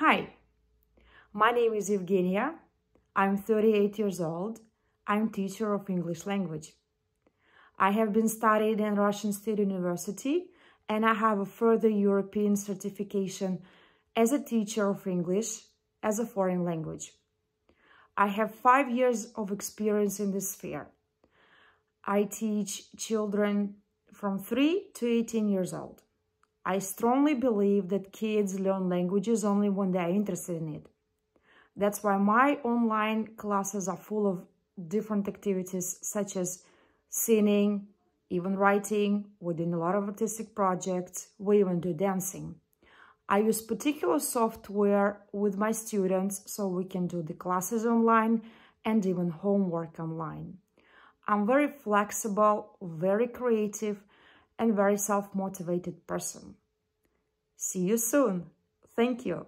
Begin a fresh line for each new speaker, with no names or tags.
Hi, my name is Yevgeniya. I'm 38 years old. I'm teacher of English language. I have been studying in Russian State University and I have a further European certification as a teacher of English as a foreign language. I have five years of experience in this sphere. I teach children from 3 to 18 years old. I strongly believe that kids learn languages only when they are interested in it. That's why my online classes are full of different activities such as singing, even writing, we do a lot of artistic projects, we even do dancing. I use particular software with my students so we can do the classes online and even homework online. I'm very flexible, very creative, and very self-motivated person. See you soon. Thank you.